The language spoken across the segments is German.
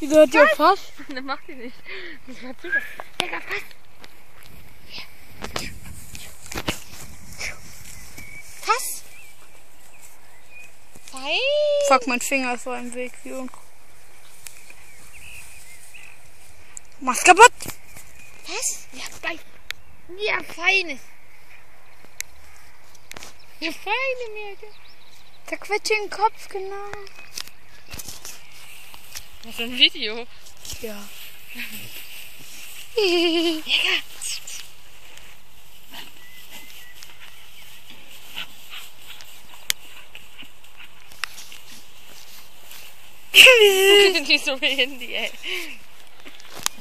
Wieso hat die auch Fass? Das macht die nicht. Das war super. Digga, fass. Fass. Fein. Fuck, mein Finger ist vor im Weg. Wie uncool. Mach's kaputt! Was? Ja, bei. Ja, feine. Ja, feine, Mirke. Zerquetsche den Kopf, genau. Das ist ein Video. Ja. Digga. die so Handy, ey.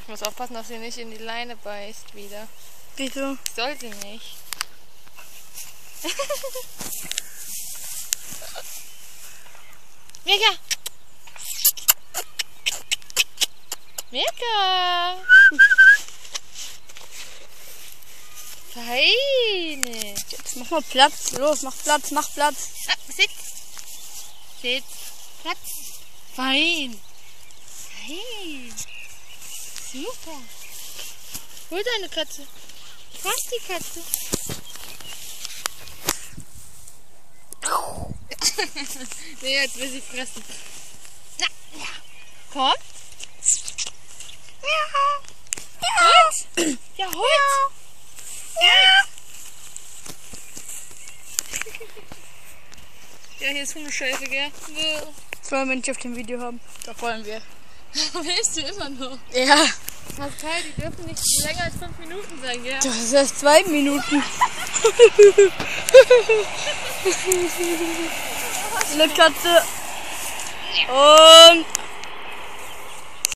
Ich muss aufpassen, dass sie nicht in die Leine beißt wieder. Wieso? Soll sie nicht. Mega! Mega! Feine! Jetzt mach mal Platz. Los, mach Platz, mach Platz. Ah, Sitz! Sitz! Platz! Fein! Fein! Super! Hol deine Katze! Was die Katze? nee, jetzt will sie fressen. Na, ja. Komm. Ja. Holz. Ja. Ja. Ja, hier ist Hundescheiße, gell? Das wollen wir nicht auf dem Video haben. Da wollen wir. Willst du immer noch? Ja. Pascal, die dürfen nicht länger als fünf Minuten sein, gell? Das ist erst zwei Minuten. Eine Katze. Und